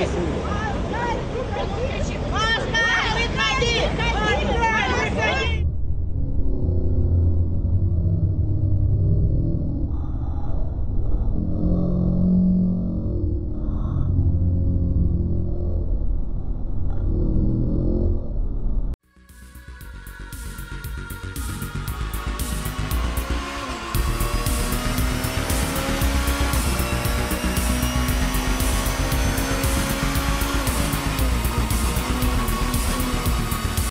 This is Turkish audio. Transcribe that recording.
Kesinlikle.